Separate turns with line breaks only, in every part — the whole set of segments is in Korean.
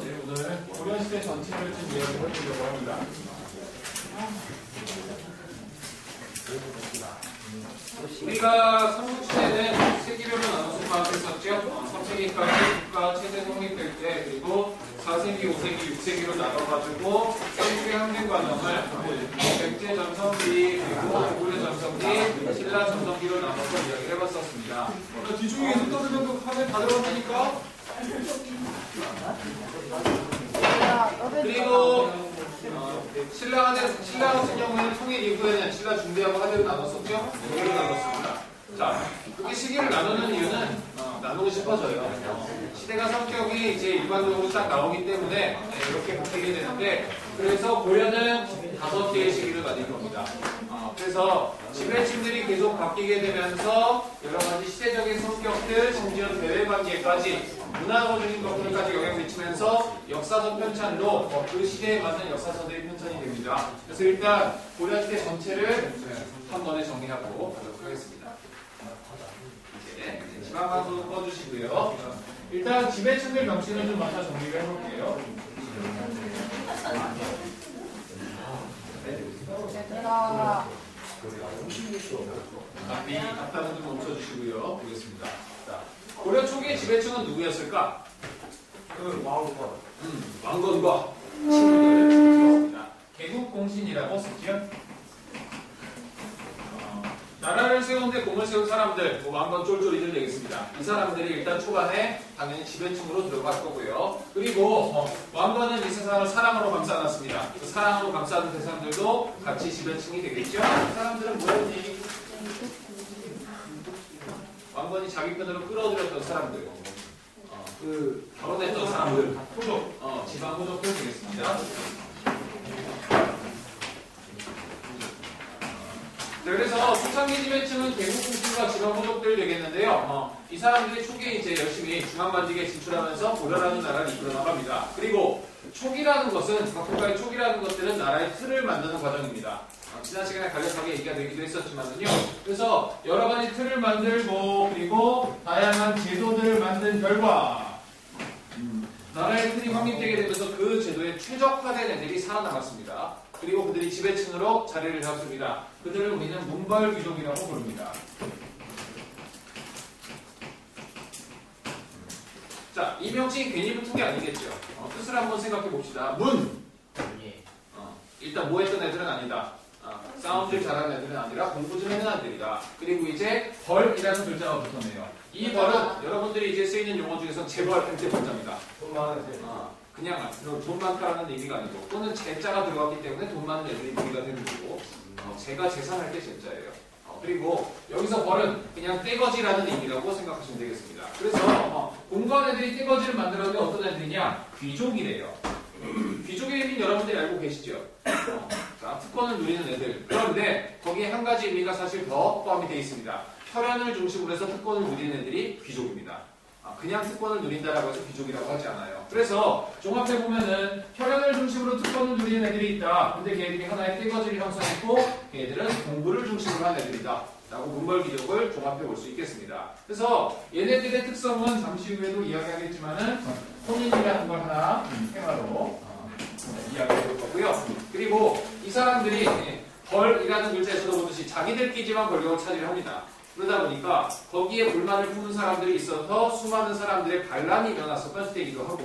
네, 오늘 고려시대 전체를 좀 이야기해 보려고 합니다. 우리가 삼국시대는 세기별로 나눠서 파악했었죠. 어, 3세기까지 국가 체제 성립될 때 그리고 4세기, 5세기, 6세기로 나눠가지고 세계 항쟁 과정을 백제 전성기 그리고 고려 전성기, 신라 전성기로 나눠서 이야기를 해봤었습니다. 어, 뒤중에 계속 떠들면 화면 다 들어간다니까? 그리고 어, 신라 하대 신라 같은 경우에는 통일 이후에는 신라 중대하고 하대로 나눴었죠. 이걸로 나눴습니다. 자, 그게 시기를 나누는 이유는 어, 나누고 싶어져요. 어, 시대가 성격이 이제 일반적으로 딱 나오기 때문에 네, 이렇게 바뀌게 되는데 그래서 고려는 다섯 개의 시기를 가진 겁니다. 어, 그래서 지배층들이 계속 바뀌게 되면서 여러 가지 시대적인 성격들, 심지어 대외 관계까지 문화적인 것들까지 영향을 미치면서 역사적 편찬도 어, 그 시대에 맞는 역사서들이 편찬이 됩니다. 그래서 일단 고려 시대 전체를 한 번에 정리하고 가도록 하겠습니다. 이제 지방방송 꺼주시고요. 일단 지배층들 명칭을 좀 먼저 정리를 해볼게요. 앞이 답답은 좀 멈춰주시고요. 보겠습니다. 자, 고려 초기의 지배층은 누구였을까?
그 왕건.
음, 왕건과 친구들. 개국 공신이라고. 어, 나라를 세우는데 공을 세운 사람들, 뭐 왕건 쫄쫄이들 되겠습니다. 이 사람들이 일단 초반에 당연히 지배층으로 들어갈 거고요. 그리고 어, 왕건은 이 세상을 사랑으로 감싸놨습니다. 그 사랑으로 감싸는 대상들도 같이 지배층이 되겠죠. 이 사람들은 뭐였니? 왕건이 자기 편으로 끌어들였던 사람들. 어, 그 결혼했던 사람들. 호족. 어, 지방 호족들 되겠습니다. 네, 그래서 초창기 지배층은 개국 공신과 지방 호족들 되겠는데요. 어, 이 사람들이 초기에 이제 열심히 중앙반직에 진출하면서 고려라는 나라를 이끌어 나갑니다. 그리고 초기라는 것은 각국가의 초기라는 것들은 나라의 틀을 만드는 과정입니다. 어, 지난 시간에 간략하게 얘기가 되기도 했었지만요. 그래서 여러 가지 틀을 만들고 그리고 다양한 제도들을 만든 결과 음, 나라의 틀이 확립되게 되면서 그 제도에 최적화된 애들이 살아남았습니다. 그리고 그들이 지배층으로 자리를 잡습니다. 그들을 우리는 문벌 귀족이라고 부릅니다. 자, 이 명칭이 괜히 붙은 게 아니겠죠. 어, 뜻을 한번 생각해 봅시다. 문! 어, 일단 뭐 했던 애들은 아니다. 어, 싸움질 잘하는 애들은 아니라 공부 좀 해는 애들이다. 그리고 이제 벌이라는 글자가 붙었네요. 이 벌은 여러분들이 이제 쓰이는 용어 중에서 재벌
많은 애.
어, 그냥 돈 많다라는 의미가 아니고 또는 재자가 들어갔기 때문에 돈 많은 의미가 되는 거고 어, 제가 재산할 때 재자예요. 어, 그리고 여기서 벌은 그냥 떼거지라는 의미라고 생각하시면 되겠습니다. 그래서 어, 공부한 애들이 떼거지를 만들었는데 어떤 애들이냐? 귀족이래요. 귀족의 의미는 여러분들이 알고 계시죠? 어, 자, 특권을 누리는 애들. 그런데 거기에 한 가지 의미가 사실 더 포함이 되어 있습니다. 혈연을 중심으로 해서 특권을 누리는 애들이 귀족입니다. 아, 그냥 특권을 누린다라고 해서 귀족이라고 하지 않아요. 그래서 종합해 보면은 혈연을 중심으로 특권을 누리는 애들이 있다. 근데 걔들이 하나의 떼거지를 형성했고 걔들은 공부를 중심으로 한 애들이다. 라고 문벌 귀족을 종합해 볼 수 있겠습니다. 그래서 얘네들의 특성은 잠시 후에도 이야기하겠지만은 혼인이라는 걸 하나 테마로 어, 이야기해 볼 거고요. 그리고 이 사람들이 벌이라는 글자에서도 보듯이 자기들끼리만 권력을 차지합니다. 그러다 보니까 거기에 불만을 품는 사람들이 있어서 수많은 사람들의 반란이 일어났었던 시대이기도 하고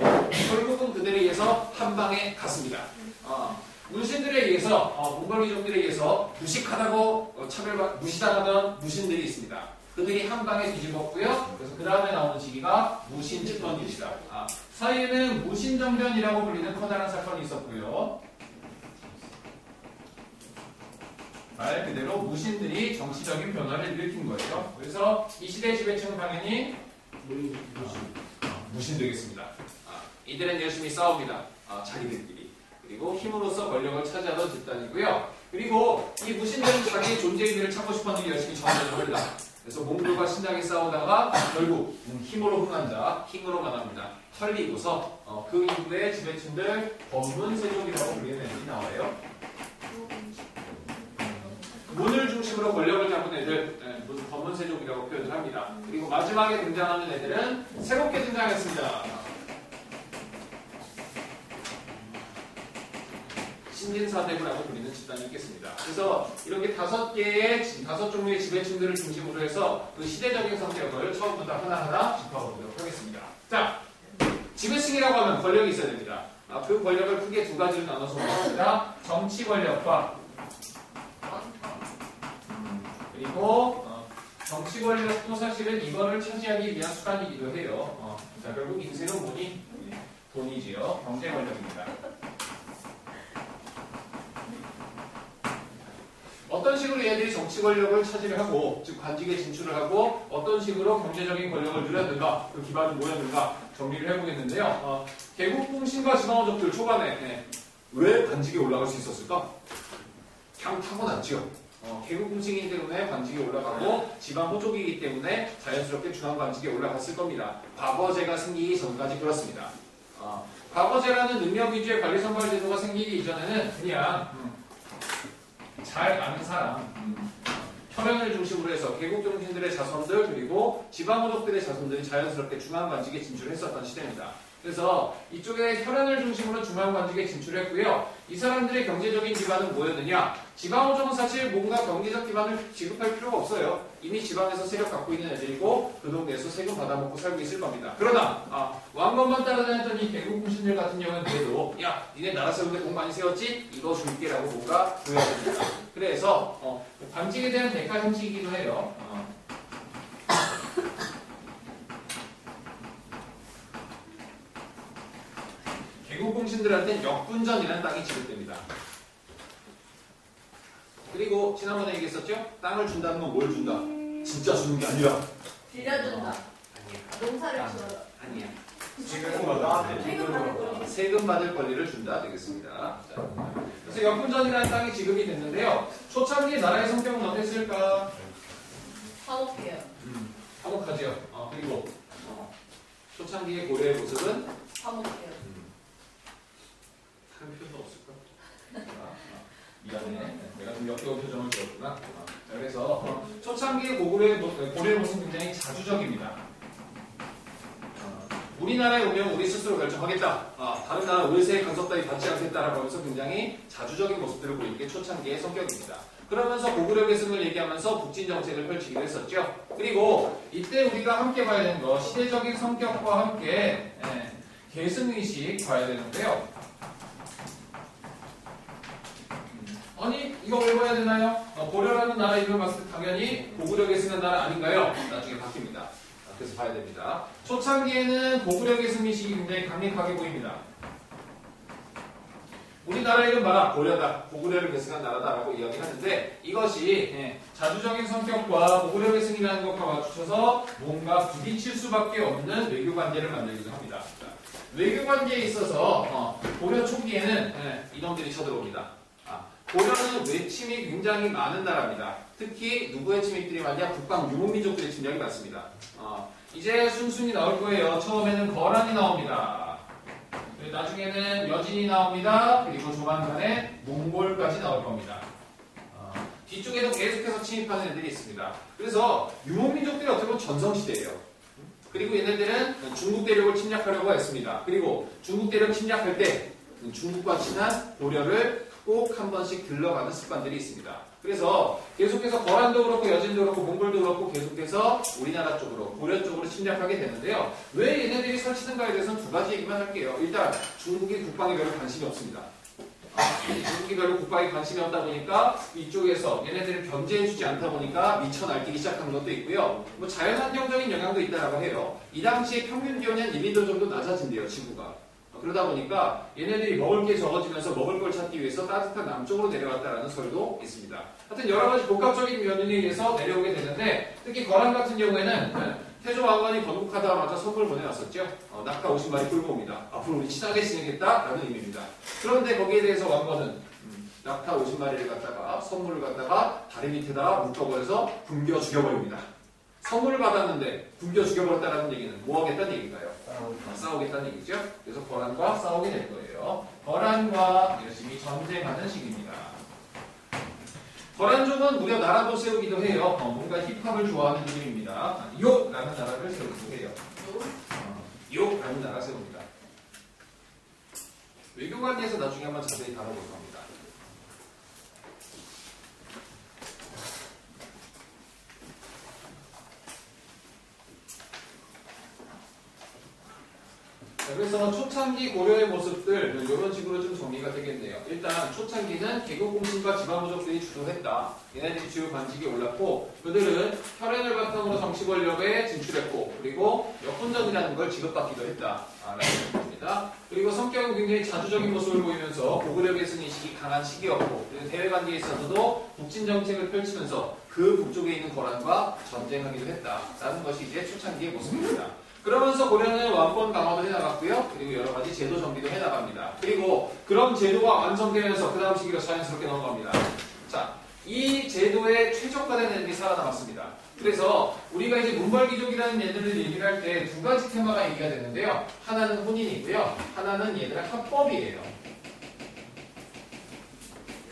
결국은 그들에 의해서 한 방에 갔습니다. 어, 문신들에 의해서 어, 몽골민족들에 의해서 무식하다고 어, 차별받 무시당하던 무신들이 있습니다. 그들이 한 방에 뒤집었고요. 그래서 그 다음에 나오는 시기가 무신집권입니다. 아, 사이에는 무신정변이라고 불리는 커다란 사건이 있었고요. 말 그대로 무신들이 정치적인 변화를 일으킨 거예요. 그래서 이 시대의 지배층은 당연히 무신 되겠습니다. 아, 이들은 열심히 싸웁니다. 아, 자기들끼리. 그리고 힘으로써 권력을 차지하던 집단이고요. 그리고 이 무신들은 자기의 존재 의미를 찾고 싶었는데 열심히 전쟁을 합니다. 그래서 몽골과 신나게 싸우다가 결국 힘으로 흥한 자, 힘으로 만합니다. 털리고서 어, 그 이후에 지배층들 범문 세족이라고 불리는 애들이 나와요. 문을 중심으로 권력을 잡은 애들, 네, 문- 검은세족이라고 표현을 합니다. 그리고 마지막에 등장하는 애들은 새롭게 등장했습니다. 신진사대부라고 불리는 집단이 있겠습니다. 그래서 이렇게 다섯 개의 지- 다섯 종류의 지배층들을 중심으로 해서 그 시대적인 성격을 처음부터 하나하나 짚어보도록 하겠습니다. 자, 지배층이라고 하면 권력이 있어야 됩니다. 아, 그 권력을 크게 두 가지로 나눠서 보겠습니다. 정치 권력과 그리고 어, 정치 권력도 사실은 이거를 차지하기 위한 수단이기도 해요. 어, 자, 결국 인생은 뭐니? 돈이지요. 경제 권력입니다. 어떤 식으로 얘들이 정치 권력을 차지를 하고, 즉 관직에 진출을 하고, 어떤 식으로 경제적인 권력을 누렸는가, 그 기반은 뭐였는가 정리를 해보겠는데요. 어, 개국공신과 지방호족들 초반에 네, 왜 관직에 올라갈 수 있었을까? 그냥 타고났죠. 어, 개국공신이기 때문에 관직에 올라가고 지방 호족이기 때문에 자연스럽게 중앙 관직에 올라갔을 겁니다. 과거제가 생기기 전까지 그렇습니다. 어, 과거제라는 능력 위주의 관리 선발 제도가 생기기 이전에는 그냥 음, 잘 아는 사람, 음, 혈연을 중심으로 해서 개국 정신들의 자손들 그리고 지방 호족들의 자손들이 자연스럽게 중앙 관직에 진출했었던 시대입니다. 그래서 이쪽에 혈연을 중심으로 중앙 관직에 진출했고요. 이 사람들의 경제적인 기반은 뭐였느냐? 지방호족은 사실 뭔가 경제적 기반을 지급할 필요가 없어요. 이미 지방에서 세력 갖고 있는 애들이고 그 동네에서 세금 받아먹고 살고 있을 겁니다. 그러나 아, 왕건만 따라다녔던 이 개국 공신들 같은 경우는 그래도 야 니네 나라 세우는데 돈 많이 세웠지? 이거 줄게라고 뭔가 됩니다. 그래서 어, 관직에 대한 대가 형식이기도 해요. 어. 공신들한테는 역분전이라는 땅이 지급됩니다. 그리고 지난번에 얘기했었죠? 땅을 준다는 건 뭘 준다? 진짜 주는 게 아니라
빌려준다.
아니야.
농사를 지어라.
아니야.
세금 받을 거야.
세금 받을 권리를 준다 되겠습니다. 자, 그래서 역분전이라는 땅이 지급이 됐는데요. 초창기 나라의 성격은 어땠을까?
사업해요.
화목하죠. 어, 그리고 어, 초창기의 고려의 모습은
사업해요.
다른 표현도 없을까? 아, 아, 미안해. 내가 좀 역겨운 표정을 지었구나. 아, 자, 그래서 어, 초창기의 고구려의 모- 고려의 모습은 굉장히 자주적입니다. 어, 우리나라에 오면 우리 스스로 결정하겠다. 아, 다른 나라 의세의 간섭 따위 받지 않겠다라고 하면서 굉장히 자주적인 모습들을 보이는 게 초창기의 성격입니다. 그러면서 고구려 계승을 얘기하면서 북진 정책을 펼치기로 했었죠. 그리고 이때 우리가 함께 봐야 되는 거 시대적인 성격과 함께 예, 계승의식 봐야 되는데요. 아니 이거 왜 봐야 되나요? 어, 고려라는 나라 이름을 봤을 때 당연히 고구려에 쓰는 나라 아닌가요? 나중에 바뀝니다. 아, 그래서 봐야 됩니다. 초창기에는 고구려의 승리식이 굉장히 강력하게 보입니다. 우리나라 이름 봐라 고려다 고구려를 계승한 나라다라고 이야기하는데 이것이 예, 자주적인 성격과 고구려 계승이라는 것과 맞추셔서 뭔가 부딪힐 수밖에 없는 외교 관계를 만들기도 합니다. 자, 외교 관계에 있어서 어, 고려 초기에는 예, 이놈들이 쳐들어옵니다. 아, 고려는 외침이 굉장히 많은 나라입니다. 특히 누구의 침입들이 많냐? 북방 유목민족들의 침략이 많습니다. 어, 이제 순순히 나올 거예요. 처음에는 거란이 나옵니다. 그리고 나중에는 여진이 나옵니다. 그리고 조만간에 몽골까지 나올 겁니다. 어, 뒤쪽에도 계속해서 침입하는 애들이 있습니다. 그래서 유목민족들이 어떻게 보면 전성시대예요. 그리고 얘네들은 중국 대륙을 침략하려고 했습니다. 그리고 중국 대륙 침략할 때 중국과 친한 고려를 꼭 한 번씩 들러가는 습관들이 있습니다. 그래서 계속해서 거란도 그렇고 여진도 그렇고 몽골도 그렇고 계속해서 우리나라 쪽으로 고려 쪽으로 침략하게 되는데요. 왜 얘네들이 설치는가에 대해서는 두 가지 얘기만 할게요. 일단 중국이 국방에 별로 관심이 없습니다. 아, 중국이 별로 국방에 관심이 없다 보니까 이쪽에서 얘네들을 견제해주지 않다 보니까 미쳐 날뛰기 시작한 것도 있고요. 뭐 자연환경적인 영향도 있다라고 해요. 이 당시에 평균 기온이 한 1, 2도 정도 낮아진대요, 지구가. 그러다 보니까 얘네들이 먹을 게 적어지면서 먹을 걸 찾기 위해서 따뜻한 남쪽으로 내려왔다라는 설도 있습니다. 하여튼 여러 가지 복합적인 면에 의해서 내려오게 되는데 특히 거란 같은 경우에는 네, 태조 왕건이 건국하자마자 선물 보내놨었죠. 어, 낙타 50마리 끌고 옵니다. 앞으로 우리 친하게 지내겠다라는 의미입니다. 그런데 거기에 대해서 왕건은 음, 낙타 50마리를 갖다가 선물을 갖다가 다리 밑에다가 묶어버려서 굶겨 죽여버립니다. 선물을 받았는데 굶겨 죽여버렸다는 얘기는 뭐 하겠다는 얘기인가요? 싸우겠다는 얘기죠. 그래서 거란과 싸우게 될 거예요. 거란과 열심히 전쟁하는 시기입니다. 거란족은 무려 나라도 세우기도 해요. 어, 뭔가 힙합을 좋아하는 분입니다. 욕라는 나라를 세우기도 해요. 어, 욕라는 나라 세웁니다. 외교관계에서 나중에 한번 자세히 다뤄볼 겁니다. 자, 그래서 초창기 고려의 모습들 이런 식으로 좀 정리가 되겠네요. 일단 초창기는 개국공신과 지방부족들이 주도했다. 얘네들이 주요 관직에 올랐고 그들은 혈연을 바탕으로 정치 권력에 진출했고 그리고 역분전이라는 걸 지급받기도 했다. 라는 겁니다. 그리고 성격은 굉장히 자주적인 모습을 보이면서 고구려의 승인식이 강한 시기였고 그리고 대외 관계에 있어서도 북진 정책을 펼치면서 그 북쪽에 있는 거란과 전쟁하기도 했다 라는 것이 이제 초창기의 모습입니다. 그러면서 고려는 왕권 강화도 해나갔고요. 그리고 여러 가지 제도 정비도 해나갑니다. 그리고 그런 제도가 완성되면서 그 다음 시기가 자연스럽게 넘어갑니다. 자, 이 제도에 최적화된 애들이 살아남았습니다. 그래서 우리가 이제 문벌귀족이라는 얘들을 얘기를 할 때 두 가지 테마가 얘기가 되는데요. 하나는 혼인이고요. 하나는 얘들의 합법이에요.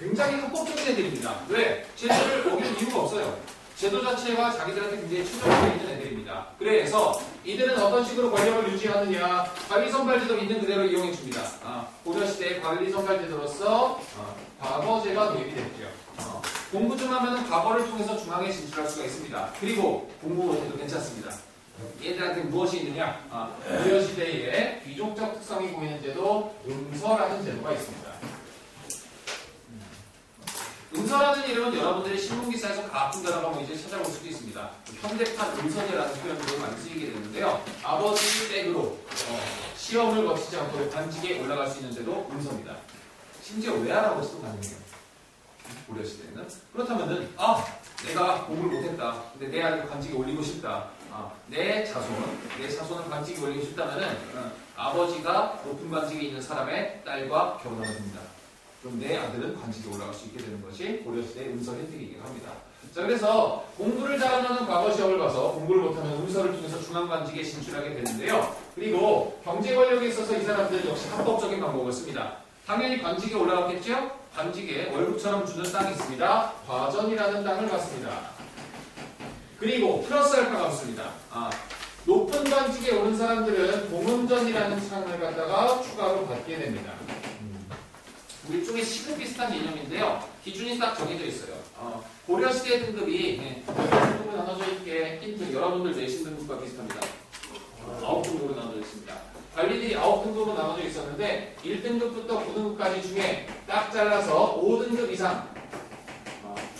굉장히 합법적인 애들입니다. 왜? 제도를 어길 이유가 없어요. 제도 자체가 자기들한테 굉장히 최적화되어 있는 애들입니다. 그래서 이들은 어떤 식으로 권력을 유지하느냐 관리선발제도 있는 그대로 이용해 줍니다. 아, 고려시대 관리선발제도로서 어, 과거제가 도입이 됐죠. 어, 공부 좀 하면 과거를 통해서 중앙에 진출할 수가 있습니다. 그리고 공부 못해도 괜찮습니다. 얘들한테 무엇이 있느냐? 아, 고려시대에 귀족적 특성이 보이는 제도 음서라는 제도가 있습니다. 음서라는 이름은 여러분들이 신문기사에서 가끔 들어가면 이제 찾아볼 수도 있습니다. 현대판 음서제라는 표현으로 많이 쓰이게 되는데요. 아버지 댁으로 어, 시험을 거치지 않고 관직에 올라갈 수 있는 제도 음서입니다. 심지어 외할아버지도 가능해요. 고려 시대에는. 그렇다면은, 아, 내가 공부를 못했다. 근데 내 아들 관직에 올리고 싶다. 아, 내 자손, 내 자손을 관직에 올리고 싶다면은, 어, 아버지가 높은 관직에 있는 사람의 딸과 결혼하면 됩니다. 그럼 내 아들은 관직에 올라갈 수 있게 되는 것이 고려시대의 음서 혜택이기도 합니다. 자, 그래서 공부를 잘하는 과거 시험을 봐서 공부를 못하면 음서를 통해서 중앙관직에 진출하게 되는데요. 그리고 경제 권력에 있어서 이 사람들 역시 합법적인 방법을 씁니다. 당연히 관직에 올라갔겠죠? 관직에 월급처럼 주는 땅이 있습니다. 과전이라는 땅을 받습니다. 그리고 플러스 알파가 없습니다. 아, 높은 관직에 오른 사람들은 공음전이라는 상을 갖다가 추가로 받게 됩니다. 우리 쪽에 시급 비슷한 개념인데요. 기준이 딱 정해져 있어요. 어, 고려시대 등급이 네, 등급으로 나눠져 있게 힌트 여러분들 내신 등급과 비슷합니다. 어, 아홉 등급으로 나눠져 있습니다. 관리들이 아홉 등급으로 나눠져 있었는데 1등급부터 9등급까지 중에 딱 잘라서 5등급 이상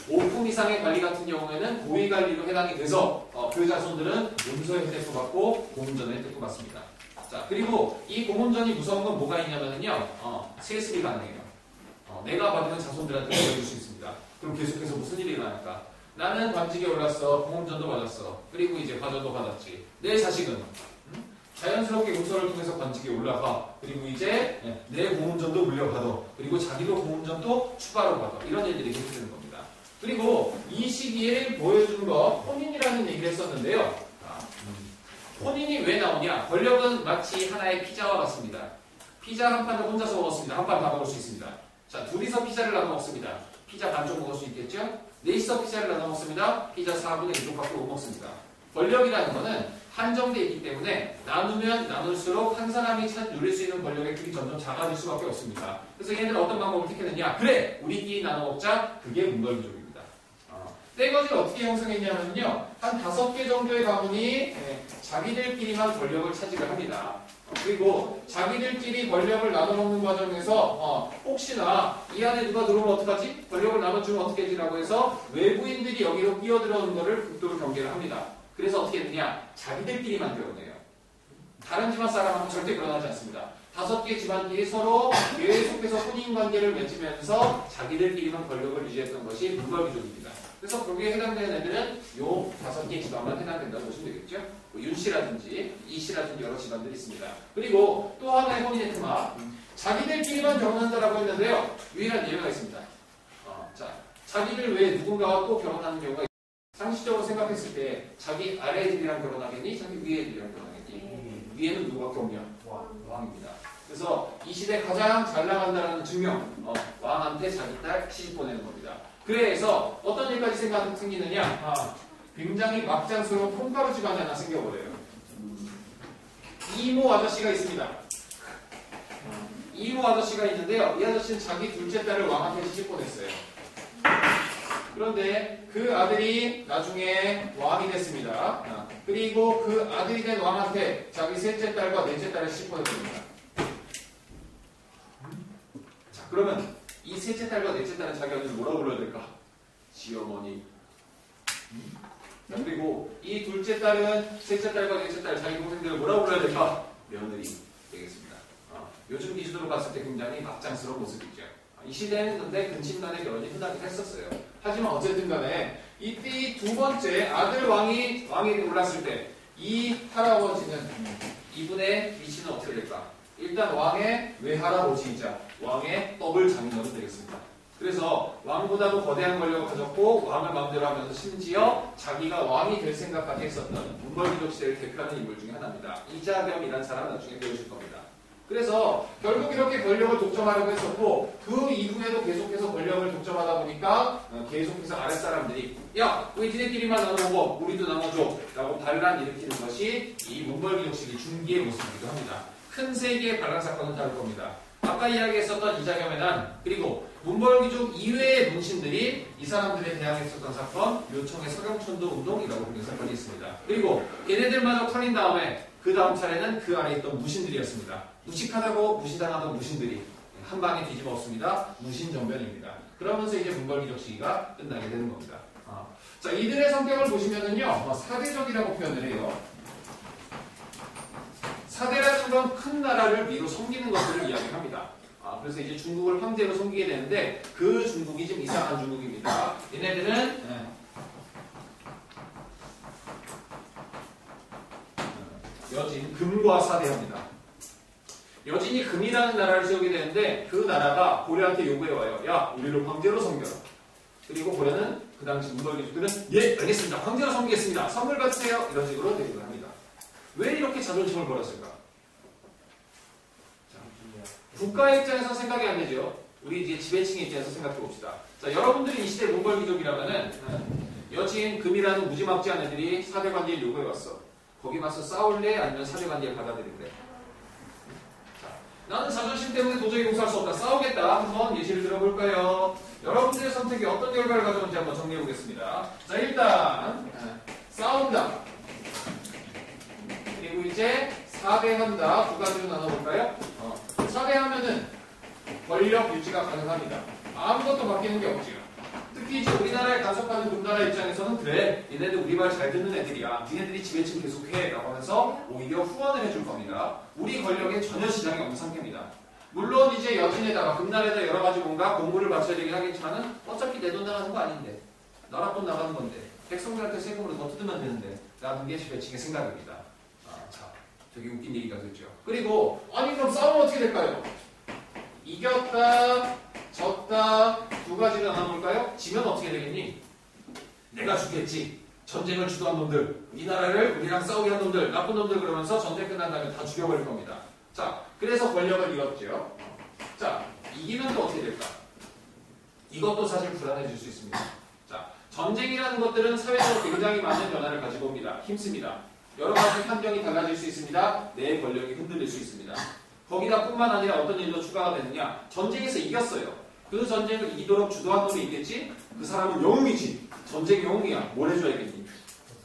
5품 이상의 관리 같은 경우에는 고위 관리로 해당이 돼서 어, 그 자손들은 문서의 혜택도 받고 공문전의 혜택도 받습니다. 자 그리고 이 공문전이 무서운 건 뭐가 있냐면요 어, 세습이 가능해요. 어, 내가 받으면 자손들한테 보여줄 수 있습니다. 그럼 계속해서 무슨 일이 일어날까? 나는 관직에 올랐어. 공업전도 받았어. 그리고 이제 과전도 받았지. 내 자식은 음? 자연스럽게 문서를 통해서 관직에 올라가. 그리고 이제 예, 내 공업전도 물려받아. 그리고 자기도 공업전도 추가로 받아. 이런 일들이 계속되는 겁니다. 그리고 이 시기에 보여준 거 혼인이라는 얘기를 했었는데요. 아, 음. 혼인이 왜 나오냐? 권력은 마치 하나의 피자와 같습니다. 피자 한 판을 혼자서 먹었습니다. 한 판 다 먹을 수 있습니다. 자, 둘이서 피자를 나눠 먹습니다. 피자 반쪽 먹을 수 있겠죠? 넷이서 피자를 나눠 먹습니다. 피자 4분의 1쪽밖에 못 먹습니다. 권력이라는 것은 한정되어 있기 때문에 나누면 나눌수록 한 사람이 찾 누릴 수 있는 권력의 크기 점점 작아질 수밖에 없습니다. 그래서 얘네들 어떤 방법을 택했느냐? 그래! 우리끼리 나눠 먹자. 그게 문벌기족입니다. 어, 떼거지를 어떻게 형성했냐면요. 한 다섯 개 정도의 가문이 예, 자기들끼리만 권력을 차지를 합니다. 그리고 자기들끼리 권력을 나눠먹는 과정에서 어, 혹시나 이 안에 누가 들어오면 어떡하지? 권력을 나눠주면 어떻게지라고 해서 외부인들이 여기로 끼어들어오는 것을 극도로 경계를 합니다. 그래서 어떻게 했느냐? 자기들끼리만 결혼해요. 다른 집안 사람하고 절대 결혼하지 않습니다. 다섯 개 집안끼리 서로 계속해서 혼인 관계를 맺으면서 자기들끼리만 권력을 유지했던 것이 문벌귀족입니다. 그래서 거기에 해당되는 애들은 요 다섯 개 집안만 해당된다고 보시면 되겠죠. 뭐 윤 씨라든지 이 씨라든지 여러 집안들이 있습니다. 그리고 또 하나의 혼인의 테마. 자기들끼리만 결혼한다라고 했는데요. 유일한 예외가 있습니다. 어, 자, 자기들 외에 누군가와 또 결혼하는 경우가 있습니다. 상식적으로 생각했을 때 자기 아래 애들이랑 결혼하겠니? 자기 위에 애들이랑 결혼하겠니? 위에는 누구밖에 없냐? 왕입니다. 그래서 이 시대 가장 잘 나간다는 증명, 어, 왕한테 자기 딸 시집 보내는 겁니다. 그래서 어떤 일까지 생각 생기느냐? 아, 굉장히 막장스러운 콩가루 집안이 하나 생겨버려요. 이모 아저씨가 있습니다. 이모 아저씨가 있는데요. 이 아저씨는 자기 둘째 딸을 왕한테 시집 보냈어요. 그런데 그 아들이 나중에 왕이 됐습니다. 아, 그리고 그 아들이 된 왕한테 자기 셋째 딸과 넷째 딸을 씹어줍니다. 자, 그러면 이 셋째 딸과 넷째 딸은 자기 아들을 뭐라고 불러야 될까? 지어머니. 그리고 이 둘째 딸은 셋째 딸과 넷째 딸 자기 동생들을 뭐라고 불러야 될까? 며느리 되겠습니다. 어, 요즘 기준으로 봤을 때 굉장히 막장스러운 모습이죠. 아, 이 시대에는 근데 근친간의 결혼이 흔하긴 했었어요. 하지만 어쨌든 간에 이때 이두 번째 아들 왕이 왕이 올랐을 때 이 할아버지는 이분의 위치는 어떻게 될까? 일단 왕의 외할아버지이자 왕의 더블 장인어른 되겠습니다. 그래서 왕보다도 거대한 권력을 가졌고 왕을 마음대로 하면서 심지어 자기가 왕이 될 생각까지 했었던 문벌기족 시대를 대표하는 인물 중에 하나입니다. 이자겸이라는 사람 나중에 배우실 겁니다. 그래서 결국 이렇게 권력을 독점하려고 했었고 그 이후에도 계속해서 권력을 독점하다 보니까 어, 계속해서 아랫사람들이 야 왜 니네끼리만 나눠먹어 우리도 나눠줘 라고 반란 일으키는 것이 이 문벌기족 시기 중기의 모습이기도 합니다. 큰 세계의 반란 사건은 다를 겁니다. 아까 이야기했었던 이자겸의 난 그리고 문벌기족 이외의 문신들이 이 사람들에 대항했었던 사건 요청의 서경천도 운동이라고 불리는 사건이 있습니다. 그리고 얘네들마저 털린 다음에 그 다음 차례는 그 아래 있던 무신들이었습니다. 무식하다고 무시당하던 무신들이 한 방에 뒤집어 엎습니다. 무신정변입니다. 그러면서 이제 문벌기적 시기가 끝나게 되는 겁니다. 아, 자 이들의 성격을 보시면은요 어, 사대적이라고 표현을 해요. 사대라는 건 큰 나라를 위로 섬기는 것들을 이야기합니다. 아, 그래서 이제 중국을 황제로 섬기게 되는데 그 중국이 좀 이상한 중국입니다. 얘네들은 예. 여진 금과 사대합니다. 여진이 금이라는 나라를 세우게 되는데 그 나라가 고려한테 요구해 와요. 야, 우리를 황제로 섬겨라. 그리고 고려는 그 당시 문벌기족들은 예, 알겠습니다. 황제로 섬기겠습니다. 선물 받으세요. 이런 식으로 대우를 합니다. 왜 이렇게 자존심을 걸었을까? 자, 국가의 입장에서 생각이 안 되죠. 우리 이제 지배층의 입장에서 생각해 봅시다. 자, 여러분들이 이 시대 몽골 귀족이라면은 여친 금이라는 무지막지한 애들이 사대관계를 요구해 왔어. 거기 가서 싸울래? 아니면 사대관계를 받아들일래? 자, 나는 자존심 때문에 도저히 용서할 수 없다. 싸우겠다. 한번 예시를 들어볼까요? 여러분들의 선택이 어떤 결과를 가져오는지 한번 정리해 보겠습니다. 자, 일단 싸운다. 이제 사대한다. 두 가지로 나눠볼까요? 어, 사대하면은 권력 유지가 가능합니다. 아무것도 바뀌는 게 없지요. 특히 이제 우리나라에 간섭하는 금나라 입장에서는 그래 얘네들 우리 말 잘 듣는 애들이야 니네들이 지배층 계속해 라고 하면서 오히려 후원을 해줄 겁니다 우리 권력에 전혀 시장이 없는 상태입니다 물론 이제 여진에다가 금나라에다 여러 가지 뭔가 공부를 바쳐야 되긴 하겠지만은 어차피 내 돈 나가는 거 아닌데 나라 돈 나가는 건데 백성들한테 세금으로 더 뜯으면 되는데 라는 게 지배층의 생각입니다 되게 웃긴 얘기가 됐죠 그리고 아니 그럼 싸우면 어떻게 될까요? 이겼다 졌다 두 가지를 나눠볼까요? 지면 어떻게 되겠니? 내가 죽겠지. 전쟁을 주도한 놈들, 이 나라를 우리랑 싸우게 한 놈들, 나쁜 놈들 그러면서 전쟁 끝난 다음에 다 죽여버릴 겁니다. 자, 그래서 권력을 잃었죠. 자, 이기면 또 어떻게 될까? 이것도 사실 불안해질 수 있습니다. 자, 전쟁이라는 것들은 사회적으로 굉장히 많은 변화를 가지고 옵니다. 힘씁니다. 여러 가지 환경이 달라질 수 있습니다. 내 권력이 흔들릴 수 있습니다. 거기다 뿐만 아니라 어떤 일도 추가가 되느냐? 전쟁에서 이겼어요. 그 전쟁을 이기도록 주도한 놈이 있겠지? 그 사람은 영웅이지. 전쟁 영웅이야. 뭘 해줘야겠니?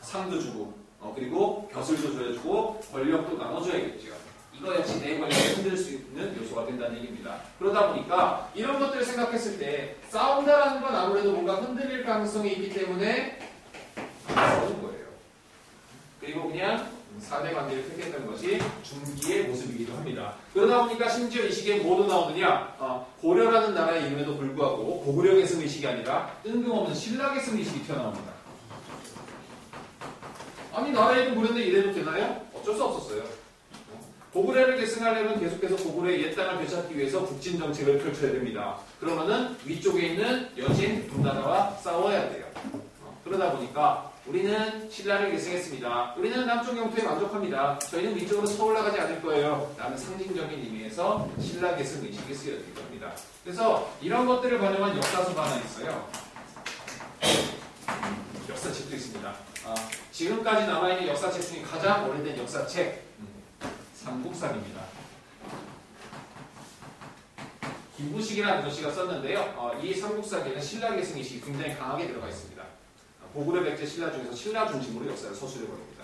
상도 주고, 어, 그리고 벼슬도 줘야주고, 권력도 나눠줘야겠죠. 이거 역시 내 권력을 흔들 수 있는 요소가 된다는 얘기입니다. 그러다 보니까 이런 것들을 생각했을 때 싸운다라는 건 아무래도 뭔가 흔들릴 가능성이 있기 때문에 싸우는 거예요. 그리고 그냥 4대 관계를 택했던 것이 중기의 모습이기도 합니다. 그러다 보니까 심지어 이 시기에 뭐도 나오느냐? 어, 고려라는 나라의 이름에도 불구하고 고구려의 승의식이 아니라 뜬금없는 신라의 승의식이 튀어나옵니다. 아니 나라 이름 부르는데 이래도 되나요? 어쩔 수 없었어요. 고구려를 계승하려면 계속해서 고구려의 옛 땅을 되찾기 위해서 북진 정책을 펼쳐야 됩니다. 그러면은 위쪽에 있는 여진 군나라와 싸워야 돼요. 어, 그러다 보니까 우리는 신라를 계승했습니다. 우리는 남쪽 영토에 만족합니다. 저희는 위쪽으로 서올라가지 않을 거예요. 라는 상징적인 의미에서 신라 계승 의식이 쓰여지기도 합니다. 그래서 이런 것들을 반영한 역사서가 하나 있어요. 역사책도 있습니다. 아, 지금까지 남아있는 역사책 중에 가장 오래된 역사책 음, 삼국사입니다. 김부식이라는 도시가 썼는데요. 어, 이 삼국사기는 신라 계승이식이 굉장히 강하게 들어가 있습니다. 어, 고구려 백제 신라 중에서 신라 중심으로 역사를 서술해 버립니다.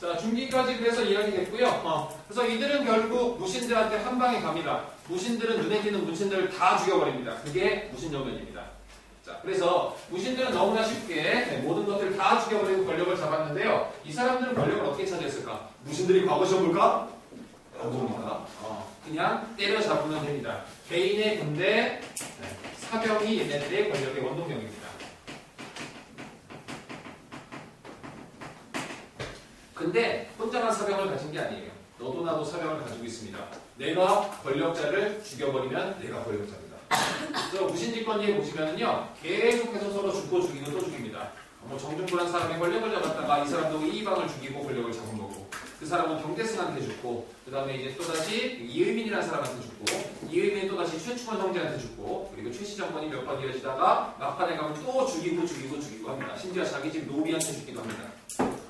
자, 중기까지 그래서 이야기됐고요. 어, 그래서 이들은 결국 무신들한테 한 방에 갑니다. 무신들은 눈에 띄는 무신들을 다 죽여버립니다. 그게 무신정변입니다. 자, 그래서 무신들은 너무나 쉽게 네, 모든 것들을 다 죽여버리고 권력을 잡았는데요. 이 사람들은 권력을 어떻게 차지했을까? 무신들이 과거 시험 볼까? 아닙니다. 어, 그냥 때려잡으면 됩니다. 개인의 군대, 네, 사병이 얘네들의 권력의 원동력입니다. 근데 혼자만 사병을 가진 게 아니에요. 너도 나도 사병을 가지고 있습니다. 내가 권력자를 죽여버리면 내가 권력자입니다. 그래서 무신집권지에 보시면은요, 계속해서 서로 죽고 죽이고 또 죽입니다. 뭐 정중부란 사람이 권력을 잡았다가 이 사람도 이방을 죽이고 권력을 잡은 거고, 그 사람은 경대승한테 죽고, 그 다음에 이제 또다시 이의민이라는 사람한테 죽고, 이의민이 또다시 최충원 형제한테 죽고, 그리고 최시정권이 몇 번 이어지다가 막판에 가면 또 죽이고 죽이고 죽이고 합니다. 심지어 자기 집 노비한테 죽기도 합니다.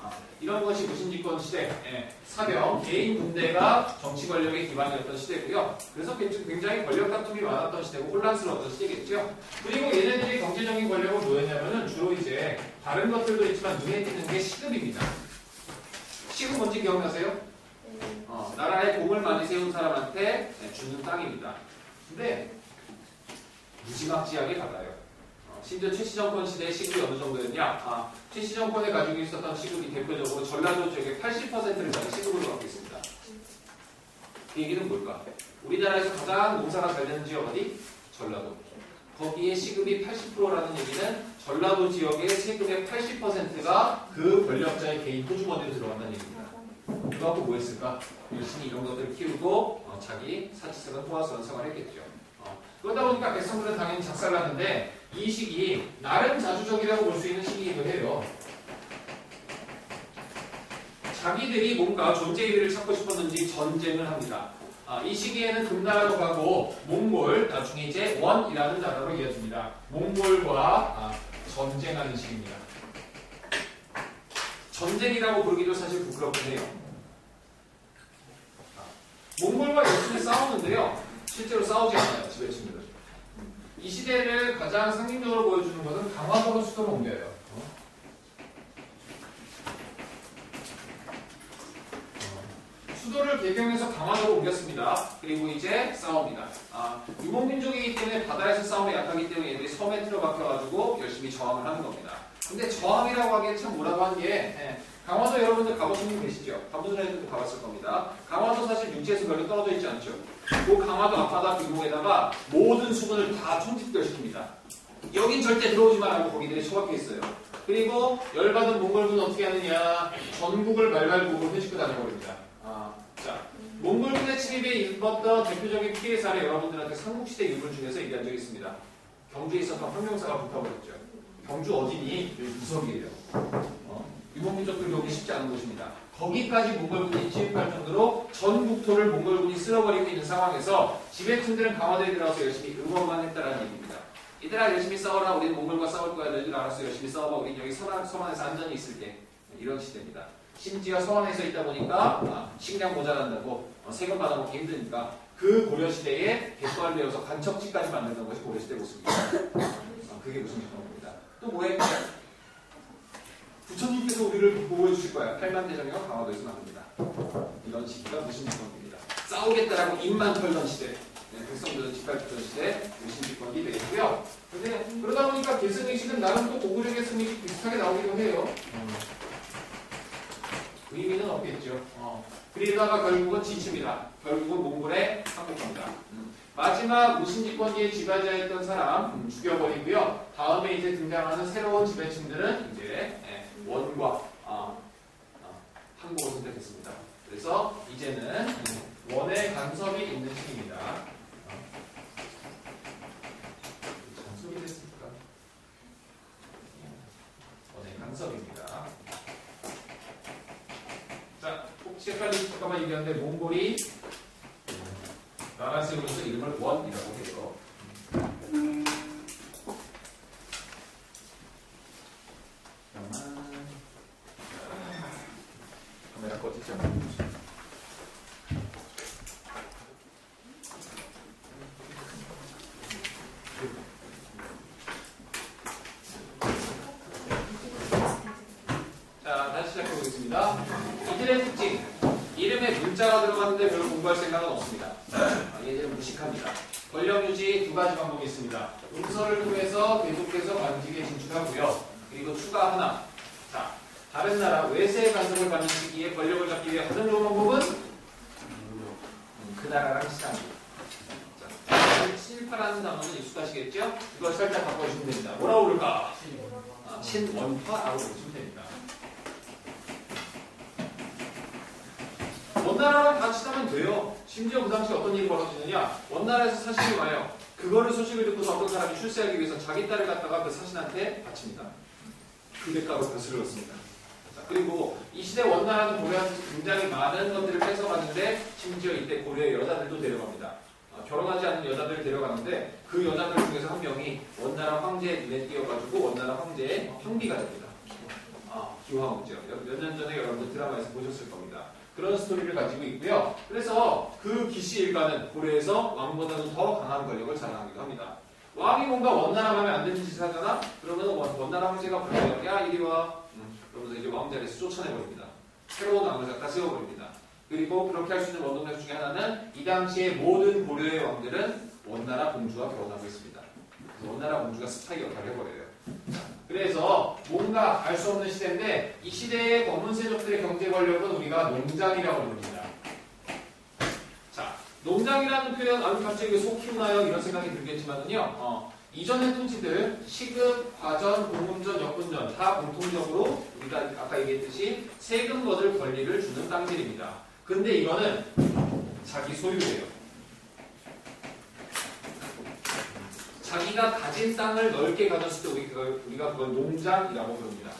아, 이런 것이 무신집권 시대, 예, 사병, 개인 군대가 정치 권력의 기반이었던 시대고요. 그래서 굉장히 권력 다툼이 많았던 시대고 혼란스러웠던 시대겠죠. 그리고 얘네들이 경제적인 권력은 뭐였냐면은 주로 이제 다른 것들도 있지만 눈에 띄는 게 시급입니다. 시급 뭔지 기억나세요?
네.
어, 나라에 공을 많이 세운 사람한테 네, 주는 땅입니다. 근데 무지막지하게 달라요. 어, 심지어 최시정권 시대의 시급이 어느 정도였냐? 아, 최시정권에 가지고 있었던 시급이 대표적으로 전라도 지역의 80%를 가진 시급으로 갖고 있습니다. 그 얘기는 뭘까? 우리나라에서 가장 농사가 잘 되는 지역 어디? 전라도. 거기에 시급이 80%라는 얘기는 전라도 지역의 세금의 80%가 그 권력자의 개인 호주머니로 들어간다는 얘기입니다. 그거 하고 뭐 했을까? 열심히 이런 것들을 키우고 어, 자기 사치스러운 호화스러운 생활을 했겠죠. 어, 그러다 보니까 백성들은 당연히 작살났는데 이 시기 나름 자주적이라고 볼 수 있는 시기이기도 해요. 자기들이 뭔가 존재 의의를 찾고 싶었는지 전쟁을 합니다. 아, 이 시기에는 금나라로 가고 몽골 나중에 이제 원이라는 나라로 이어집니다. 몽골과 아, 전쟁하는 시기입니다. 전쟁이라고 부르기도 사실 부끄럽긴 해요. 아, 몽골과 열심히 싸우는데요. 실제로 싸우지 않아요. 지배층들은. 이 시대를 가장 상징적으로 보여주는 것은 강화도로 수도를 옮겨요. 어? 어, 수도를 배경해서 강화도로 옮겼습니다. 그리고 이제 싸웁니다. 아, 유목민족이기 때문에 바다에서 싸움에 약하기 때문에 얘들이 섬에 틀어박혀가지고 열심히 저항을 하는 겁니다. 근데 저항이라고 하기에 참 뭐라고 한 게, 예, 강화도 여러분들 가보신 분 계시죠? 가보신 애들도 가봤을 겁니다. 강화도 사실 육지에서 별로 떨어져 있지 않죠? 그 강화도 앞바다 규모에다가 모든 수분을 다 총집결시킵니다. 여긴 절대 들어오지 말라고 거기들이 처박혀 있어요. 그리고 열받은 몽골군은 어떻게 하느냐? 전국을 말발굽으로 회식고 다녀버립니다. 아, 자, 몽골 군의 침입에 입었던 대표적인 피해 사례 여러분들한테 삼국시대 유물 중에서 얘기한 적이 있습니다. 경주에 있었던 황명사가 붙어버렸죠. 경주 어디니? 여기 무석이에요. 어, 유목민족들 여기 쉽지 않은 곳입니다. 거기까지 몽골군이 침입할 정도로 전 국토를 몽골군이 쓸어버리고 있는 상황에서 지배층들은 강화도에 들어가서 열심히 응원만 했다라는 얘기입니다. 이들아 열심히 싸워라. 우리는 몽골과 싸울 거야. 너희들 알았어. 열심히 싸워봐. 우린 여기 서안, 서안에서 안전히 있을게. 이런 시대입니다. 심지어 서안에서 있다 보니까 아, 식량 모자란다고 어, 세금 받아먹기 힘드니까 그 고려시대에 갯벌 내어서 간척지까지 만드는 것이 고려시대 모습입니다. 어, 그게 무슨 겁니다. 또 뭐해? 부처님께서 우리를 보호해 주실 거야. 팔만대장경 강화도에서 만듭니다. 이런 시기가 무신집권입니다. 싸우겠다라고 입만 털던 시대. 네, 백성들은 짓밟던 시대 무신집권이 되겠고요. 근데 그러다 보니까 계승의식은 나름 또 고구려 계 승의식 비슷하게 나오기도 해요. 의미는 없겠죠. 어. 그러다가 결국은 지칩니다. 결국은 몽골에 항복합니다. 음. 마지막 무신집권기의 지배자였던 사람 음, 죽여버리고요. 다음에 이제 등장하는 새로운 지배층들은 이제 예, 원과 아, 아, 항복을 선택했습니다. 그래서 이제는 음, 원의 간섭이 있는 시기입니다. 어. 간섭이 됐을까? 원의 간섭입니다. 자, 혹 시 헷갈리실까봐 얘기하는데 몽골이 나라 세우면서 이름을 원이라고 해요. 들어갔는데 별로 공부할 생각은 없습니다. 아, 얘들은 무식합니다. 권력 유지 두 가지 방법이 있습니다. 문서를 통해서 계속해서 관직에 진출하고요. 그리고 추가 하나. 자, 다른 나라 외세의 간섭을 받는 시기에 권력을 잡기 위해 가장 좋은 방법은 음, 그 나라랑 시장. 자, 친일파라는 단어는 익숙하시겠죠? 이걸 살짝 바꿔주시면 됩니다. 뭐라고 부를까? 아, 친원파라고 보시면 됩니다. 원나라랑 같이 사면 돼요. 심지어 그 당시 어떤 일이 벌어지느냐? 원나라에서 사신이 와요. 그거를 소식을 듣고서 어떤 사람이 출세하기 위해서 자기 딸을 갖다가 그 사신한테 바칩니다. 벼슬을 얻습니다. 자, 그리고 이 시대 원나라는 고려한테 굉장히 많은 것들을 뺏어가는데 심지어 이때 고려의 여자들도 데려갑니다. 아, 결혼하지 않은 여자들을 데려가는데 그 여자들 중에서 한 명이 원나라 황제의 눈에 띄어가지고 원나라 황제의 형비가 됩니다. 아, 기화왕죠. 몇년 전에 여러분들 드라마에서 보셨을 겁니다. 그런 스토리를 가지고 있고요. 그래서 그 기씨 일가는 고려에서 왕보다도 더 강한 권력을 자랑하기도 합니다. 왕이 뭔가 원나라 마음에 안 드는 짓을 하잖아? 그러면 원, 원나라 황제가 불러요. 야, 이리 와. 음, 그러면서 이제 왕 자리에서 쫓아내버립니다. 새로운 왕을 갖다 세워버립니다. 그리고 그렇게 할 수 있는 원동력 중에 하나는 이 당시의 모든 고려의 왕들은 원나라 공주와 결혼하고 있습니다. 원나라 공주가 스파이 역할을 해버려요. 그래서 뭔가 알 수 없는 시대인데 이 시대의 검문세족들의 경제 권력은 우리가 농장이라고 부릅니다. 자, 농장이라는 표현 아주 갑자기 속 키우나요? 이런 생각이 들겠지만은요. 어, 이전의 통치들 시급, 과전, 공금전, 역분전 다 공통적으로 우리가 아까 얘기했듯이 세금 거둘 권리를 주는 땅들입니다. 근데 이거는 자기 소유예요. 자기가 가진 땅을 넓게 가졌을 때 우리가 그걸 농장이라고 부릅니다.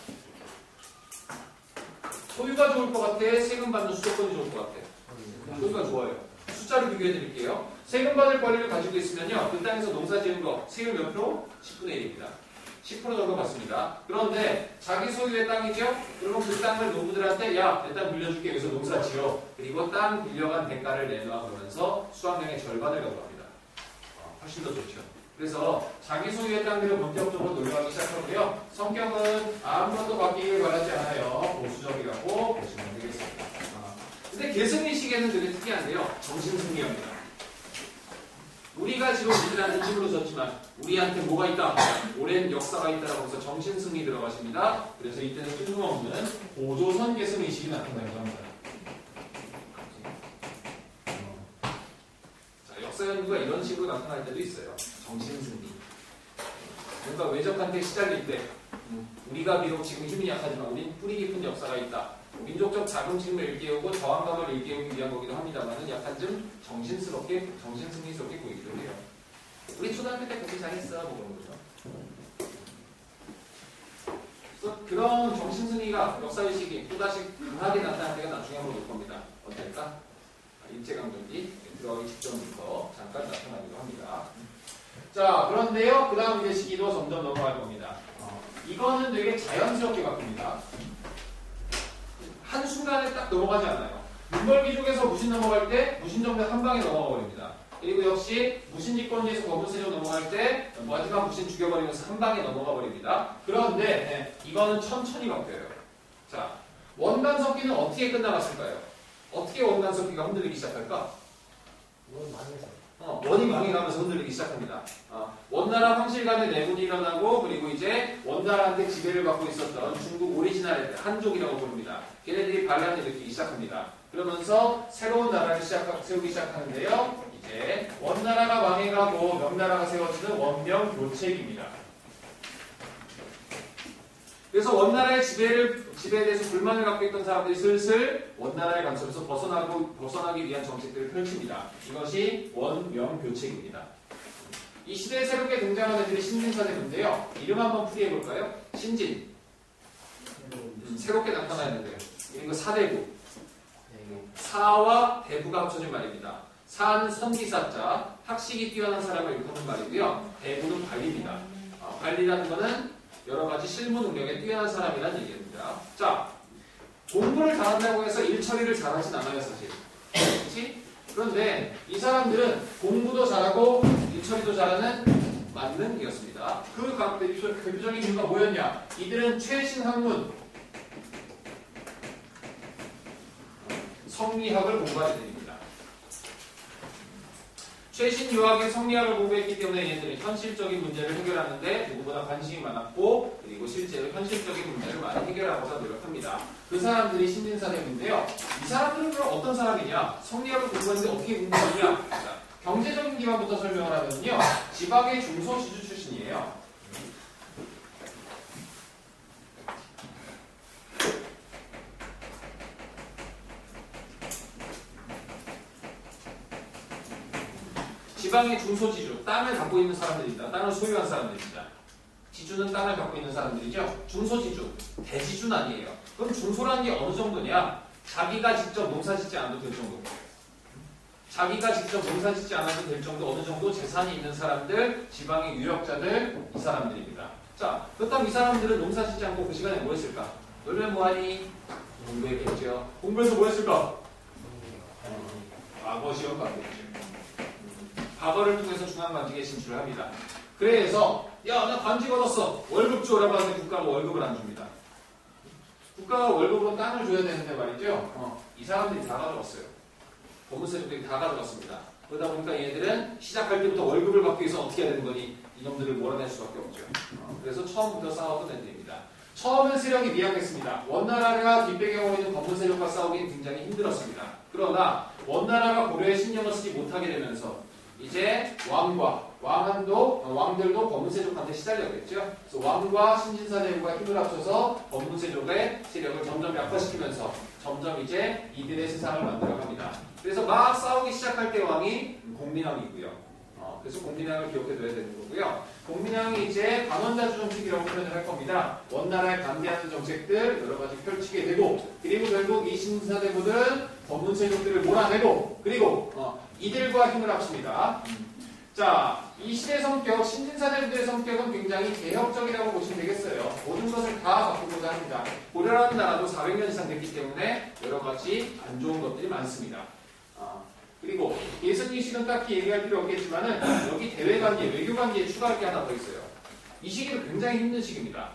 소유가 좋을 것 같아? 세금 받는 수도권이 좋을 것 같아? 소유가 좋아요. 숫자로 비교해 드릴게요. 세금 받을 권리를 가지고 있으면요. 그 땅에서 농사 지은 거 세율 몇 프로? 10분의 1입니다. 10% 정도 받습니다. 그런데 자기 소유의 땅이죠? 그러면 그 땅을 농부들한테 야, 내 땅 빌려줄게. 여기서 농사 지어. 그리고 땅 빌려간 대가를 내놔. 그러면서 수확량의 절반을 가져갑니다. 어, 훨씬 더 좋죠. 그래서 자기 소유의 땅들을 본격적으로 놀러가기 시작하고요. 성격은 아무것도 바뀌길 바라지 않아요. 보수적이라고 보시면 되겠습니다. 아, 근데 계승의식에는 되게 특이한데요. 정신승리합니다. 우리가 지금 우리들한테 힘으로 졌지만 우리한테 뭐가 있다? 오랜 역사가 있다라고 해서 정신승리 들어가십니다. 그래서 이때는 뜬금없는 고조선 계승의식이 나타나기도 합니다. 자, 역사 연구가 이런 식으로 나타날 때도 있어요. 정신승리. 뭔가 외적한테 시달릴 때 음, 우리가 비록 지금 힘이 약하지만 우린 뿌리 깊은 역사가 있다. 민족적 자긍심을 일깨우고 저항감을 일깨우기 위한 거기도 합니다만은 약간 좀 정신스럽게, 정신승리스럽게 보이기도 해요. 우리 초등학교 때 그렇게 잘했어, 뭐 그런 거죠. 그래서 그런 정신승리가 역사의식이 또다시 강하게 나타날 때가 나중에 한번 올 겁니다. 어떨까? 일제강점기 들어가기 직전부터 잠깐 나타나기도 합니다. 자, 그런데요, 그 다음 이제 시기도 점점 넘어갈 겁니다. 어, 이거는 되게 자연스럽게 바뀝니다. 한순간에 딱 넘어가지 않아요. 문벌기족에서 무신 넘어갈 때 무신정대 한 방에 넘어가 버립니다. 그리고 역시 무신 집권지에서 검은세력 넘어갈 때 마지막 무신 죽여버리면서 한 방에 넘어가 버립니다. 그런데 네, 이거는 천천히 바뀌어요. 자, 원간섭기는 어떻게 끝나갔을까요? 어떻게 원간섭기가 흔들리기 시작할까? 어, 원이 망해가면서 흔들리기 시작합니다. 어, 원나라 황실 간의 내분이 일어나고 그리고 이제 원나라한테 지배를 받고 있었던 중국 오리지널 한족이라고 부릅니다. 걔네들이 반란을 일으키기 시작합니다. 그러면서 새로운 나라를 시작, 세우기 시작하는데요. 이제 원나라가 망해가고 명나라가 세워지는 원명 교체기입니다. 그래서 원나라의 지배를 지배에 대해서 불만을 갖고 있던 사람들이 슬슬 원나라의 간섭에서 벗어나고 벗어나기 위한 정책들을 펼칩니다. 이것이 원명 교체입니다. 이 시대에 새롭게 등장한 애들이 신진사대인데요. 이름 한번 풀이해 볼까요? 신진. 음, 새롭게 나타나는데요. 그리고 사대부. 사와 대부가 합쳐진 말입니다. 사는 선기사자, 학식이 뛰어난 사람을 일컫는 말이고요. 대부는 관리입니다. 어, 관리라는 것은 여러 가지 실무 능력에 뛰어난 사람이라는 얘기입니다. 자, 공부를 잘한다고 해서 일 처리를 잘하진 않아요, 사실. 그렇지? 그런데 이 사람들은 공부도 잘하고 일 처리도 잘하는 만능이었습니다. 그 각 대표- 대표적인 이유가 뭐였냐? 이들은 최신 학문, 성리학을 공부한 애들입니다. 최신 유학의 성리학을 공부했기 때문에 얘네들은 현실적인 문제를 해결하는데 누구보다 관심이 많았고 그리고 실제로 현실적인 문제를 많이 해결하고자 노력합니다. 그 사람들이 신진사대인데요. 이 사람들은 그럼 어떤 사람이냐? 성리학을 공부했는데 어떻게 공부하느냐? 자, 경제적인 기반부터 설명을 하면요. 지방의 중소지주 출신이에요. 지방의 중소지주, 땅을 갖고 있는 사람들입니다. 땅을 소유한 사람들입니다. 지주는 땅을 갖고 있는 사람들이죠. 중소지주, 대지주는 아니에요. 그럼 중소라는 게 어느 정도냐? 자기가 직접 농사 짓지 않아도 될 정도. 자기가 직접 농사 짓지 않아도 될 정도 어느 정도 재산이 있는 사람들, 지방의 유력자들, 이 사람들입니다. 자, 그렇다면 이 사람들은 농사 짓지 않고 그 시간에 뭐 했을까? 놀면 뭐하니? 공부했겠죠. 공부해서 뭐 했을까? 과거 시험 봤겠죠. 과거를 통해서 중앙관직에 진출을 합니다. 그래서 야 나 관직 얻었어 월급 줘라고 하는데 국가가 월급을 안 줍니다. 국가가 월급으로 땅을 줘야 되는데 말이죠. 어, 이 사람들이 다 가져갔어요. 법무세력들이 다 가져갔습니다. 그러다 보니까 얘들은 시작할 때부터 월급을 받기 위해서 어떻게 해야 되는 거니 이놈들을 몰아낼 수밖에 없죠. 어, 그래서 처음부터 싸웠던 애들입니다. 처음엔 세력이 미약했습니다. 원나라가 뒷배경으로 있는 검문 세력과 싸우기는 굉장히 힘들었습니다. 그러나 원나라가 고려에 신경을 쓰지 못하게 되면서 이제 왕과 왕한도 어, 왕들도 법문세족한테 시달렸겠죠. 그래서 왕과 신진사대부가 힘을 합쳐서 법문세족의 세력을 점점 약화시키면서 점점 이제 이들의 세상을 만들어갑니다. 그래서 막 싸우기 시작할 때 왕이 공민왕이고요. 어, 그래서 공민왕을 기억해둬야 되는 거고요. 공민왕이 이제 강원자주 정책이라고 표현을 할 겁니다. 원나라에 반대하는 정책들 여러 가지 펼치게 되고 그리고 결국 이 신사대부들은 법문세족들을 몰아내고 그리고 어, 이들과 힘을 합칩니다. 자, 이 시대 성격, 신진사대부들의 성격은 굉장히 개혁적이라고 보시면 되겠어요. 모든 것을 다 바꾸고자 합니다. 고려라는 나라도 400년 이상 됐기 때문에 여러 가지 안 좋은 것들이 많습니다. 아, 그리고 예수님식은 딱히 얘기할 필요 없겠지만은 여기 대외관계, 외교관계에 추가할 게 하나 더 있어요. 이 시기는 굉장히 힘든 시기입니다.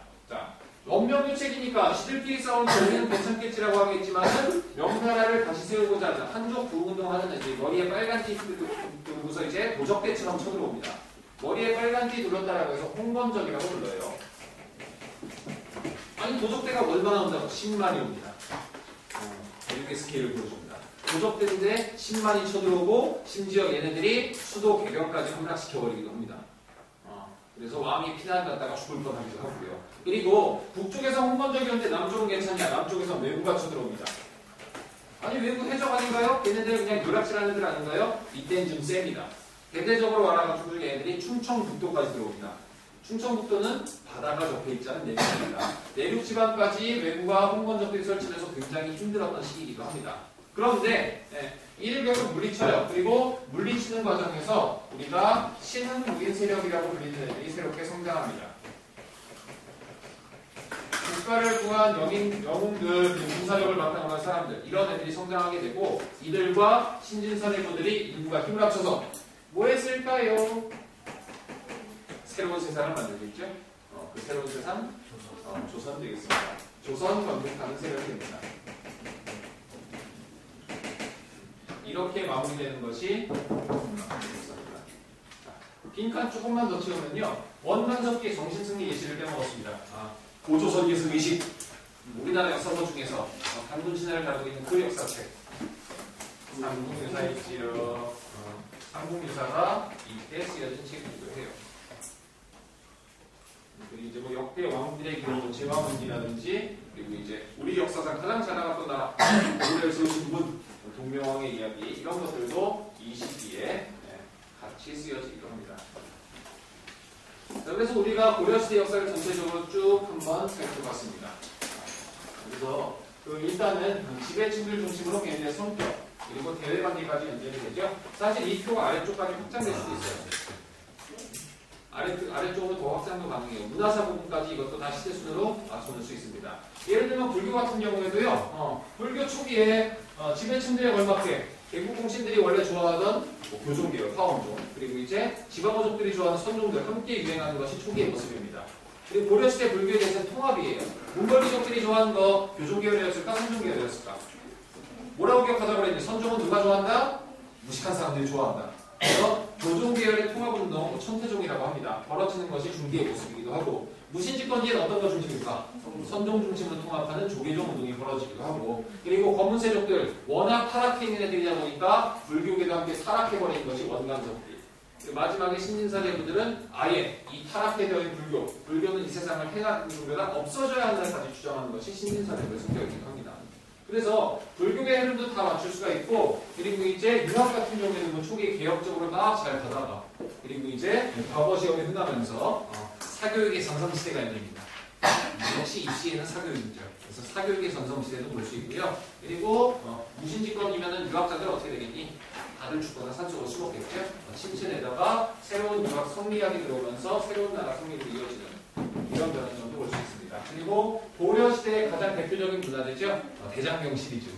자, 원명유책이니까 시들끼리 싸우는 우리는 괜찮겠지라고 하겠지만은 명나라를 다시 세우고자 하는 한족 부운동하는 애들이 머리에 빨간 띠 두고서 이제 도적대처럼 쳐들어옵니다. 머리에 빨간 띠 둘렀다라고 해서 홍건적이라고 불러요. 아니 도적대가 얼마나 온다고? 10만이 옵니다. 어, 이렇게 스케일을 보여줍니다. 도적대인데 10만이 쳐들어오고 심지어 얘네들이 수도 개경까지 함락시켜버리기도 합니다. 어, 그래서 왕이 피난 갔다가 죽을 뻔하기도 하고요. 그리고 북쪽에서 홍건적이었는데 남쪽은 괜찮냐? 남쪽에서 외구가 쳐들어옵니다. 아니 외구 해적 아닌가요? 얘네들 그냥 누락질하는 애들 아닌가요? 이땐 좀 셉니다. 대대적으로 와라가지고 얘네들이 충청북도까지 들어옵니다. 충청북도는 바다가 접해 있지 않은 내륙입니다. 내륙 지방까지 외구가 홍건적들이 설치해서 굉장히 힘들었던 시기이기도 합니다. 그런데 예, 이를 결국 물리쳐요. 그리고 물리치는 과정에서 우리가 신흥무인 세력이라고 불리는 애들이 새롭게 성장합니다. 국가를 구한 영인, 영웅들, 군사력을 바탕으로 한 사람들 이런 애들이 성장하게 되고 이들과 신진사대부들이 일부가 힘을 합쳐서 뭐 했을까요? 새로운 세상을 만들겠죠? 어, 그 새로운 세상 어, 조선 되겠습니다. 조선 건국하는 세력이 됩니다. 이렇게 마무리되는 것이. 빈칸 조금만 더 채우면요. 원만석기의 정신승리 예시를 빼먹었습니다. 아, 고조선 예술 의식 우리나라 역사서 중에서 어, 단군 신화를 다루고 있는 그 역사책 삼국유사이지요. 어, 삼국유사가 이때 쓰여진 책이기도 해요. 그리고 이제 뭐 역대 왕들의 기록, 제왕문이라든지 그리고 이제 우리 역사상 가장 잘 나갔던 나라 고려를 세우신 분, 동명왕의 이야기 이런 것들도 이 시기에 네, 같이 쓰여지기도 합니다. 자, 그래서 우리가 고려시대 역사를 전체적으로 쭉 한번 살펴봤습니다. 그래서 그 일단은 지배층들 중심으로 걔네의 성격 그리고 대외 관계까지 연결이 되죠. 사실 이 표가 아래쪽까지 확장될 수도 있어요. 아래, 아래쪽으로 더 확장도 가능해요. 문화사 부분까지 이것도 다 시대순으로 맞춰놓을 수 있습니다. 예를 들면 불교 같은 경우에도요. 어, 불교 초기에 어, 지배층들에 걸맞게 대국 공신들이 원래 좋아하던 뭐 교종계열, 파원종 그리고 이제 지방어족들이 좋아하는 선종들 함께 유행하는 것이 초기의 모습입니다. 그리고 고려시대 불교에 대해서는 통합이에요. 몽골민족들이 좋아하는 거 교종계열이었을까? 선종계열이었을까? 뭐라고 기억하자고 그랬니? 선종은 누가 좋아한다? 무식한 사람들이 좋아한다. 그래서 조종 계열의 통합운동, 뭐 천태종이라고 합니다. 벌어지는 것이 중기의 모습이기도 하고 무신집권지에는 어떤 거 중심일까? 선종 중심으로 통합하는 조계종 운동이 벌어지기도 하고 그리고 검은세족들 워낙 타락해 있는 애들이다 보니까 불교계도 함께 타락해버린 것이 그 마지막에 신진사대부들은 아예 이 타락해되어 있는 불교 불교는 이 세상을 행하는 종교가 없어져야 한다는까지 주장하는 것이 신진사대부에 속해있기도 합니다. 그래서 불교의 흐름도 다 맞출 수가 있고 그리고 이제 유학 같은 경우에는 뭐 초기에 개혁적으로 막 잘 가다가 그리고 이제 과거 시험에 흔하면서 어, 사교육의 전성시대가 열립니다. 역시 입시에는 사교육이죠. 그래서 사교육의 전성시대도 볼 수 있고요. 그리고 어, 무신직권이면은 유학자들 어떻게 되겠니? 다들 죽거나 산속으로 숨었겠죠. 어, 침체되다가 새로운 유학 성리학이 들어오면서 새로운 나라 성리로 이어지는 이런 변화점도 볼 수 있습니다. 그리고 고려 시대의 가장 대표적인 문화재죠. 어, 대장경 시리즈.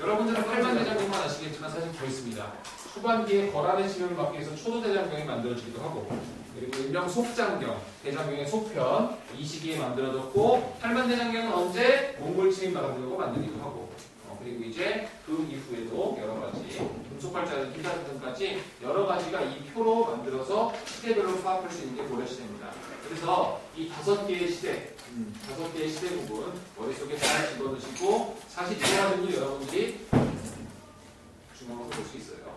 여러분들은 팔만 대장경만 아시겠지만 사실 더 있습니다. 후반기에 거란의 지명을 받기 위해서 초도 대장경이 만들어지기도 하고 그리고 일명 속장경, 대장경의 속편 이 시기에 만들어졌고 팔만 대장경은 언제 몽골 침입 막으려고 만들기도 하고 어, 그리고 이제 그 이후에도 여러 가지 금속발자들 기타 등까지 여러 가지가 이 표로 만들어서 시대별로 파악할 수 있는 게 고려 시대입니다. 그래서 이 다섯 개의 시대, 음, 다섯 개의 시대 부분 머릿속에 잘 집어넣으시고 사실 등도 여러분들이 것을 볼수 있어요.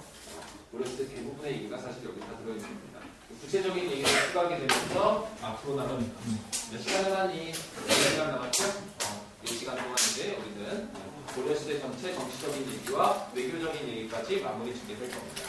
고려 시대 대부분의 얘기가 사실 여기 다 들어있는 겁니다. 구체적인 얘기를 추가하게 되면서 앞으로 남은 음, 몇 시간을 하니? 몇 시간 남았죠? 어, 이 시간 동안 이제 우리는 고려 시대 전체 정치적인 얘기와 외교적인 얘기까지 마무리 짓게 될 겁니다.